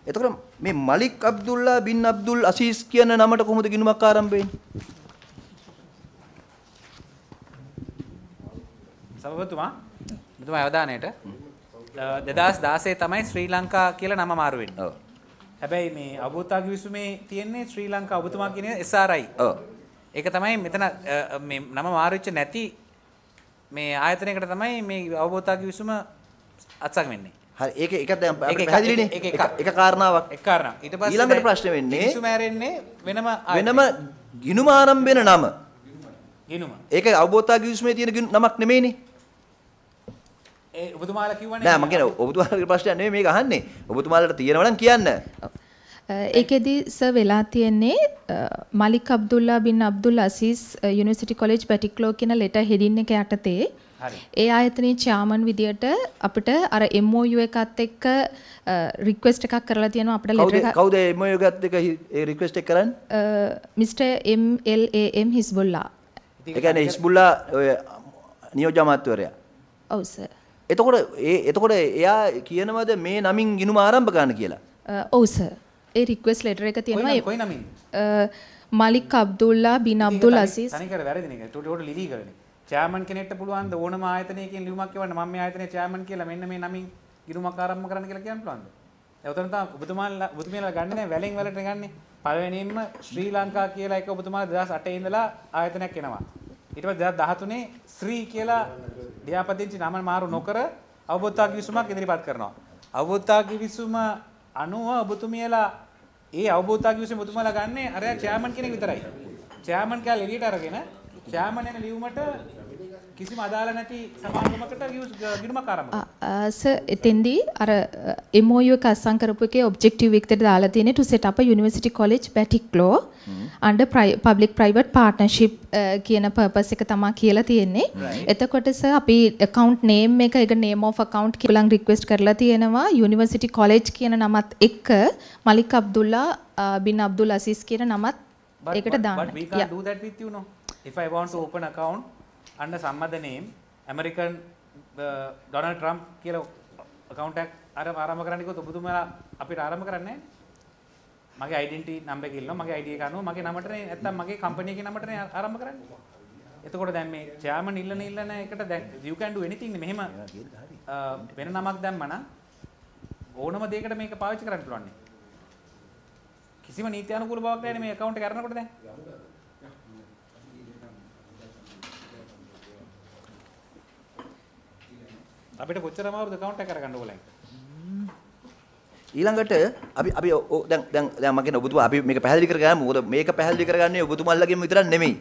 එතකොට මේ Malik Abdullah bin Abdul Azeez කියන නමට කොහොමද ගිනුමක් ආරම්භ වෙන්නේ? සභාපතිතුමා ඔබතුමා අවධානයට 2016 තමයි ශ්‍රී ලංකා කියලා නම මාරු වෙන්නේ. ඔව්. හැබැයි මේ අවබෝධතා කිවිසුමේ තියෙන්නේ ශ්‍රී ලංකා ඔබතුමා කියන SRI. ඔව්. ඒක තමයි මෙතන මේ නම මාරු වෙච්ච නැති මේ ආයතනයකට තමයි මේ අවබෝධතා කිවිසුම අත්සන් වෙන්නේ. හරි ඒක ඒක දැන් පැහැදිලිනේ. ඒක එක කාරණාවක්. එක් කාරණා. ඊට පස්සේ ඊළඟට ප්‍රශ්නේ වෙන්නේ- කිවිසුම ඇරෙන්නේ වෙනම වෙනම. ගිනුම ආරම්භ වෙන නම. ගිනුම. ඒක අවබෝධතා කිවිසුමේ තියෙන නමක් නෙමෙයිනේ. ඒ ඔබතුමාලා කිව්වනේ නෑ මම කියන්නේ ඔබතුමාලගේ ප්‍රශ්නයක් නෙමෙයි මේක අහන්නේ. ඔබතුමාලට තියෙනවා නම් කියන්න. ඒකෙදි සර් වෙලා තියෙන්නේ Malik Abdullah bin Abdul Aziz university college Batticaloa කියන ලෙටර් හෙඩින් එක යටතේ. ඒ ආයතනයේ චාමන් විදියට අපිට අර MOU එකත් එක්ක රික්වෙස්ට් එකක් කරලා තියෙනවා අපිට ලෙටර් එකක් කවුද එමෝ එකත් එක ඒ රික්වෙස්ට් එක කරන්නේ? මිස්ටර් MLAM හිස්බුල්ලා ඒ කියන්නේ හිස්බුල්ලා ඔය නියෝජ්‍ය අමාත්‍යවරයා. ඔව් සර් එතකොට ඒ එතකොට එයා කියනවද මේ නමින් ගිනුම ආරම්භ කරන්න කියලා? ඔව් සර් ඒ රික්වෙස්ට් ලෙටර් එක තියෙනවා කොයි කොයි නමින්? Malik Abdullah bin Abdul Azeez තනිකර වැරදින එක. ටොට ටොට ලිලී කරන්නේ. චෑමන් කෙනෙක්ට පුළුවන් ද ඕනම ආයතනයකින් ලියුමක් කියවන්න මම මේ ආයතනයේ චෑමන් කියලා මෙන්න මේ නමින් ගිණුමක් ආරම්භ කරන්න කියලා කියන්න පුළුවන්ද? ඒ උතන තමයි ඔබතුමාලා ඔබතුමියලා ගන්න නැහැ වැලෙන් වැලට ගන්නේ. පළවෙනියෙන්ම ශ්‍රී ලංකා කියලා එක ඔබතුමාලා 2008 ඉඳලා ආයතනයක් එනවා. ඊට පස්සේ 2013 ශ්‍රී කියලා ලියාපදිංචි නම මාරු නොකර අවබෝධතා කිවිසුමක් ඉදිරිපත් කරනවා. අවබෝධතා කිවිසුම අනුව ඔබතුමියලා ඒ අවබෝධතා කිවිසුම ඔබතුමාලා ගන්නේ අර චෑමන් කෙනෙක් විතරයි. චෑමන් කියලා එළියට අරගෙන චෑමන් යන ලියුමට කිසිම අදාළ නැති සමාගමකට ගිණුමක් ආරම්භ කරනවා. එතෙන්දී අර MOU එක අස්සම් කරපු එකේ ඔබ්ජෙක්ටිව් එකට දාලා තියෙන්නේ to set up a university college batic law under pri- public private partnership කියන purpose එක තමයි කියලා තියෙන්නේ. එතකොට සර් අපි account name එක ඒක name of account කියලා request කරලා තියෙනවා university college කියන නමත් එක්ක Malik Abdullah bin Abdul Azeez කියන නමත් ඒකට දාන්න. but we can't do that with you, no. If I want to open account under some other name, American uh, Donald Trump කියලා account එකක් අර ආරම්භ කරන්න කිව්වොත් ඔබතුමාලා අපිට ආරම්භ කරන්නේ නැහැ. මගේ identity number එක ඉල්ලනවා මගේ ID එක අනුව මගේ නමටනේ නැත්තම් මගේ company එකේ නමටනේ ආරම්භ කරන්නේ. එතකොට දැන් මේ chairman ඉල්ලන ඉල්ලන එකට දැන් you can do anything නේ මෙහෙම අ, වෙන නමක් දැම්මනම් ඕනම දෙයකට මේක පාවිච්චි කරන්න පුළුවන් නේ. කිසිම නීති අනුකූල බවක් නැහැ මේ account එක කරනකොට දැන්. අපිට කොච්චර අමාරුද account එක කරගන්න ඕගලෙන්. ඊළඟට අපි අපි ඔ- ඔ- දැන් දැන් දැන් මම කියන ඔබතුමා අපි මේක පැහැදිලි කරගන්න මොකද මේක පැහැදිලි කරගන්නේ ඔබතුමාලගෙම විතරක් නෙමෙයි.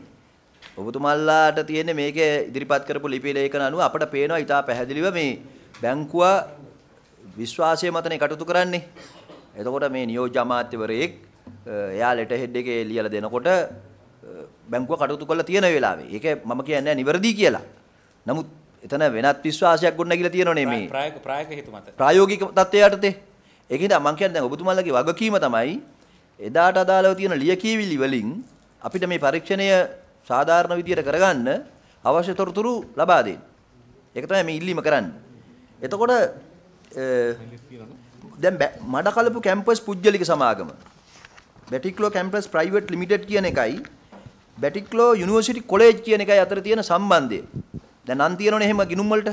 ඔබතුමාලාට තියෙන මේක ඉදිරිපත් කරපු ලිපි ලේඛන අනුව අපට පේනවා ඉතා පැහැදිලිව මේ බැංකුව විශ්වාසය මතනේ කටයුතු කරන්නේ. එතකොට මේ නියෝජ්‍ය අමාත්‍යවරයෙක් අ, එයා ලෙටර් හෙඩ් එකේ ලියලා දෙනකොට අ, බැංකුව කටයුතු කරලා තියෙන වෙලාවේ. ඒක මම කියන්නේ නැහැ නිවැරදි කියලා. නමුත් එතන වෙනත් විශ්වාසයක් ගොඩනැගිලා තියෙනවනේ මේ. ප්‍රායෝගික ප්‍රායෝගික හේතු මත. ප්‍රායෝගික තත්ත්වයට යටතේ ඒකින්ද මම කියන්නේ දැන් ඔබතුමාලගේ වගකීම තමයි එදාට අදාළව තියෙන ලියකියවිලි වලින් අපිට මේ පරීක්ෂණය සාධාරණ විදියට කරගන්න අවශ්‍ය තොරතුරු ලබා දෙන්න. ඒක තමයි මේ ඉල්ලීම කරන්නේ. එතකොට දැන් මඩකලපු කැම්පස් පුජ්‍යලික සමාගම බැටික්ලෝ කැම්පස් ප්‍රයිවට් ලිමිටඩ් කියන එකයි බැටික්ලෝ යුනිවර්සිටි කොලේජ් කියන එකයි අතර තියෙන සම්බන්ධය. දැන් නම් තියෙනවනේ එහෙම ගිනුම් වලට.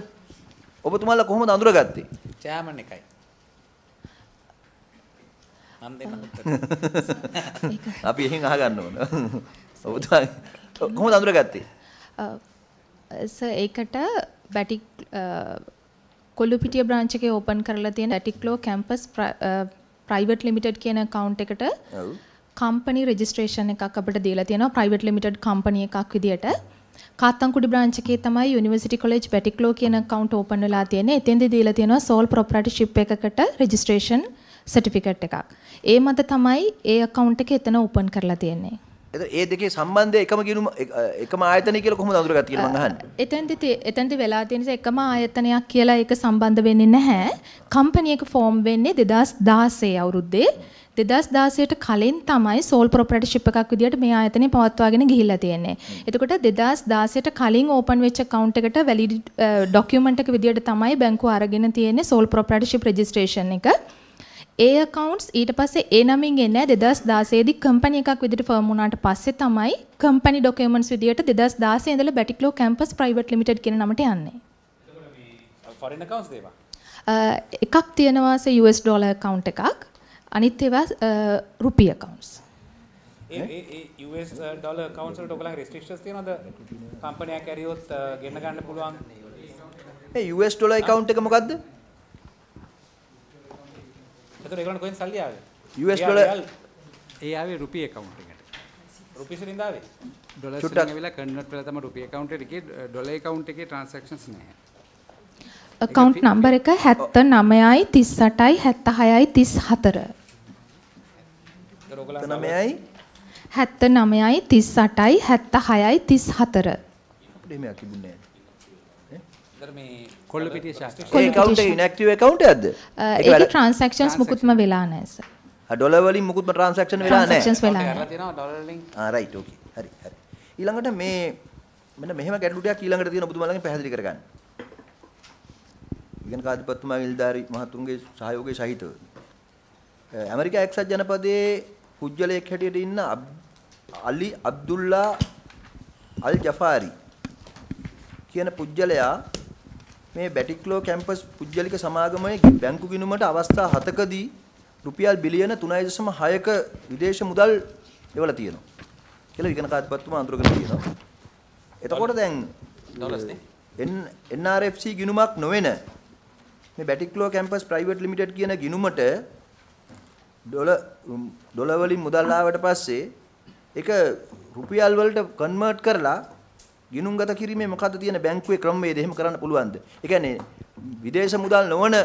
ඔබතුමාලා කොහොමද අඳුරගත්තේ? චෑමන් එකයි. නම් දෙන්න උත්තර. අපි එහෙන් අහගන්න ඕන. ඔබතුමා කොහොමද අඳුරගත්තේ? සර් ඒකට බැටික් කොල්ලුපිටිය බ්‍රාන්ච් එකේ ඕපන් කරලා තියෙන බැටික්ලෝ කැම්පස් ප්‍රයිවට් ලිමිටඩ් කියන account එකට ඔව්. කම්පනි රෙජිස්ට්‍රේෂන් එකක් අපිට දීලා තියෙනවා ප්‍රයිවට් ලිමිටඩ් කම්පනි එකක් විදියට. කාත්තන්කුඩි බ්‍රාන්ච් එකේ තමයි යුනිවර්සිටි කොලෙජ් බැටික්ලෝ කියන account ඕපන් වෙලා තියෙන්නේ. එතෙන්දී දීලා තියෙනවා සෝල් ප්‍රොප්‍රයිටර්ෂිප් එකකට රෙජිස්ට්‍රේෂන් සර්ටිෆිකට් එකක්. ඒ මත තමයි ඒ account එක එතන ඕපන් කරලා තියෙන්නේ. ඒ දෙකේ සම්බන්ධය එකම ගිනුම එක- එකම ආයතනය කියලා කොහොමද අඳුරගත්තේ කියලා මං අහන්නේ. එතෙන්දි එතෙන්දි වෙලා තියෙන නිසා එකම ආයතනයක් කියලා ඒක සම්බන්ධ වෙන්නේ නැහැ. කම්පැනි එක ෆෝම් වෙන්නේ 2016 අවුරුද්දේ. 2016ට කලින් තමයි සෝල් ප්‍රොප්‍රයිටර්ෂිප් එකක් විදියට මේ ආයතනය පවත්වාගෙන ගිහිල්ලා තියෙන්නේ. එතකොට 2016ට කලින් ඕපන් වෙච්ච account එකට වැලිඩ් ඩොකියුමන්ට් එක විදියට තමයි බැංකුව අරගෙන තියෙන්නේ සෝල් ප්‍රොප්‍රයිටර්ෂිප් රෙජිස්ට්‍රේෂන් එක. ඒ accounts ඊට පස්සේ ඒ නමින් එන්නේ 2016 දී කම්පැනි එකක් විදිහට ෆර්ම් වුණාට පස්සේ තමයි කම්පැනි ડોකියුමන්ට්ස් විදිහට 2016 ඉඳලා බැටික්ලෝ කැම්පස් ප්‍රයිවට් ලිමිටඩ් කියන නමට යන්නේ. ෆොරින් accounts දේවා. එකක් තියෙනවා ස US ඩොලර් account එකක්. අනිත් ඒවා රුපිය accounts. ඒ ඒ ඒ US ඩොලර් accounts වලට ඔයගලගේ restrictions තියෙනවද? කම්පැනියක් ඇරියොත් ගෙන්න ගන්න පුළුවන්. මේ US ඩොලර් account එක මොකද්ද? එතකොට ඒගොල්ලන්ට කොහෙන් සල්ලි ආවේ? US ඒ ඩොලර් ඒ ආවේ රුපිය account එකට. රුපියල් වලින් ආවේ. ඩොලර්. වලින් ඇවිල්ලා කන්වර්ට් වෙලා තමයි රුපිය account එකට ගියේ ඩොලර් account එකේ transactions නැහැ. account number එක 79යි 38යි 76යි 34. ඒතර ඔයගලන් 9යි 79යි 38යි 76යි 34. අපිට එහෙමයක් තිබුණේ නැහැ. account එක inactive account එකක්ද? ඒකේ transactions මුකුත්ම වෙලා නැහැ සර්. ඩොලර් වලින් මුකුත්ම transaction වෙලා නැහැ. transactions වෙලා නැහැ. ආ රයිට් ඕකේ. හරි හරි. ඊළඟට මේ මෙන්න මෙහෙම ගැටලු ටිකක් ඊළඟට තියෙන ඔබතුමාලගෙන් පැහැදිලි කරගන්න. ඉගෙන කාදිපත්තුමා ඉල්දාරි මහතුන්ගේ සහයෝගය සහිතව. ඇමරිකා එක්සත් ජනපදයේ පුජ්‍යලයක් හැටියට ඉන්න අලි අබ්දුල්ලා අල් ජෆාරි කියන පුජ්‍යලයා මේ බැටික්ලෝ කැම්පස් පුජ්‍යලික සමාගමේ බැංකු ගිණුමට අවස්ථා 7කදී රුපියල් බිලියන 3.6ක විදේශ මුදල් එවලා තියෙනවා. කියලා ඉගෙන කාදිපත්තුමා අඳුරගෙන තියෙනවා. එතකොට දැන් ඩොලර්ස් නේ? NRFC ගිණුමක් නොවන මේ බැටික්ලෝ කැම්පස් ප්‍රයිවට් ලිමිටඩ් කියන ගිණුමට ඩොලර් ඩොලර් වලින් මුදල් ආවට පස්සේ ඒක රුපියල් වලට කන්වර්ට් කරලා ගිණුම් ගත කිරීමේ මොකද්ද තියෙන බැංකුවේ ක්‍රමවේද එහෙම කරන්න පුළුවන්ද? ඒ කියන්නේ විදේශ මුදල් නොවන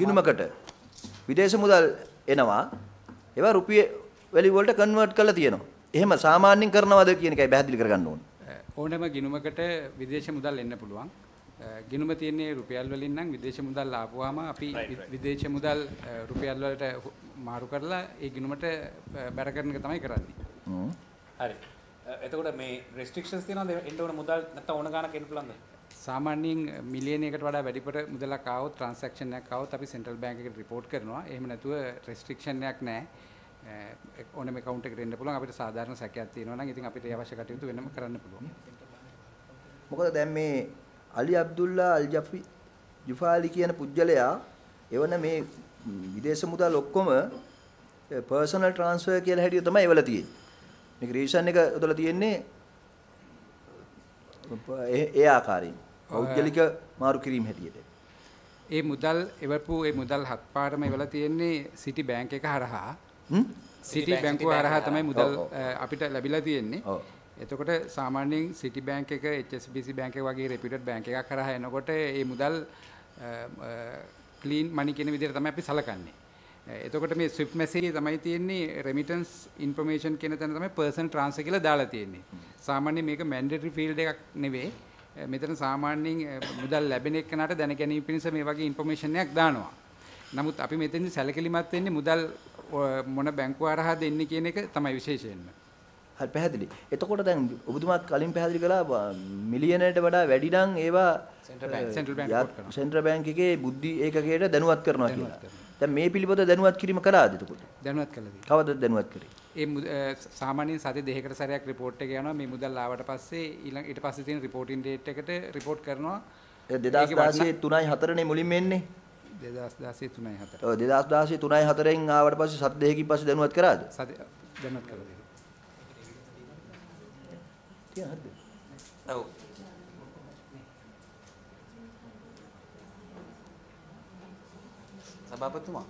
ගිණුමකට විදේශ මුදල් එනවා ඒවා රුපිය වැලි වලට කන්වර්ට් කරලා තියෙනවා. එහෙම සාමාන්‍යයෙන් කරනවද කියන එකයි පැහැදිලි කරගන්න ඕනේ. ඕනෑම ගිණුමකට විදේශ මුදල් එන්න පුළුවන්. අ, ගිණුම තියෙන්නේ රුපියල් වලින් නම් විදේශ මුදල් ආපුවාම අපි විදේශ මුදල් රුපියල් වලට මාරු කරලා ඒ ගිණුමට අ, බැර කරන එක තමයි කරන්නේ. හරි. එතකොට මේ restrictions තියෙනවද එන්න ඕන මුදල් නැත්නම් ඕන ගානක් එන්න පුළුවන්ද? සාමාන්‍යයෙන් මිලියනයකට වඩා වැඩිපුර මුදලක් ආවොත් ට්‍රාන්සැක්ෂන් එකක් ආවොත් අපි සෙන්ට්‍රල් බැංක් එකට report කරනවා. එහෙම නැතුව රෙස්ට්‍රික්ෂන් එකක් නැහැ. ඕනම account එකකට එන්න පුළුවන්. අපිට සාධාරණ සැකයක් තියෙනවා නම් ඉතින් අපිට ඒ අවශ්‍ය කටයුතු වෙනම කරන්න පුළුවන්. මොකද දැන් මේ අලි අබ්දුල්ලා අල් ජෆි ජුෆාලි කියන පුජ්‍යලයා එවන මේ විදේශ මුදල් ඔක්කොම පර්සනල් ට්‍රාන්ස්ෆර් කියලා හැටියට තමයි එවලා තියෙන්නේ. මේක රීසන් එක උදලා තියෙන්නේ ඒ ආකාරයෙන්. පෞද්ගලික මාරු කිරීම හැටියට. ඒ මුදල් එවපු ඒ මුදල් හත් පාරම එවලා තියෙන්නේ සිටි බැංක් එක හරහා හ්ම්? සිටි bank, බැංකුව City bank හරහා තමයි මුදල් අපිට ලැබිලා තියෙන්නේ. ඔව්. එතකොට සාමාන්‍යයෙන් සිටි බැංක් එක HSBC බැංක් එක වගේ රෙපියුටඩ් බැංක් එකක් කරා එනකොට මේ මුදල් ක්ලීන් මනි කියන විදිහට තමයි අපි සලකන්නේ. අ, එතකොට මේ ස්විෆ්ට් මැසේජ් තමයි තියෙන්නේ රෙමිටන්ස් ඉන්ෆර්මේෂන් කියන තැන තමයි පර්සන් ට්‍රාන්ස්ෆර් කියලා දාලා තියෙන්නේ. සාමාන්‍යයෙන් මේක මැන්ඩේටරි ෆීල්ඩ් එකක් නෙවෙයි. අ, මෙතන සාමාන්‍යයෙන් අ, මුදල් ලැබෙන එක්කනට දැන ගැනීම පිණිස මේ වගේ ඉන්ෆර්මේෂන් එකක් දානවා. නමුත් අපි මෙතෙන්දි සැලකිලිමත් වෙන්නේ මුදල් ඔ, මොන බැංකුව හරහා දෙන්නේ කියන එක තමයි විශේෂයෙන්ම. හරි පැහැදිලි. එතකොට දැන් ඔබතුමාත් කලින් පැහැදිලි කළා මිලියනයට වඩා වැඩි නම් ඒවා. සෙන්ට්‍රල් බැංක් එකේ බුද්ධි ඒකකයට දැනුවත් කරනවා කියලා. දැන් මේ පිළිබඳව දැනුවත් කිරීම කරාද එතකොට? දැනුවත් කළා. කවදද දැනුවත් කරේ? ඒ සාමාන්‍යයෙන් සති දෙකකට සැරයක් report එක යනවා මේ මුදල් ආවට පස්සේ ඊළඟ ඊට පස්සේ තියෙන reporting date එකට report කරනවා ඒ ඒකේ 2016 3යි 4නේ මුලින්ම එන්නේ. 2016 3යි 4 ඔව් 2016 3යි 4න් ආවට පස්සේ සත් දෙකකින් පස්සේ දැනුවත් කරාද? සති දැනුවත් කළා දී. තියන හරිද? ඔව් සභාපතිතුමා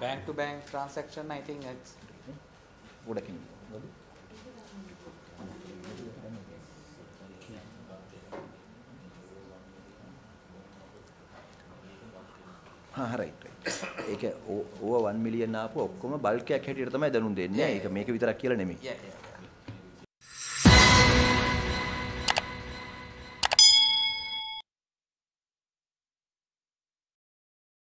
bank to bank transaction i think it's ගොඩකින්. හා හරි ඒක ඕව 1 මිලියන් ආපු ඔක්කොම බල්කයක් හැටියට තමයි දැනුම් දෙන්නේ. ඒක මේක විතරක් කියලා නෙමෙයි.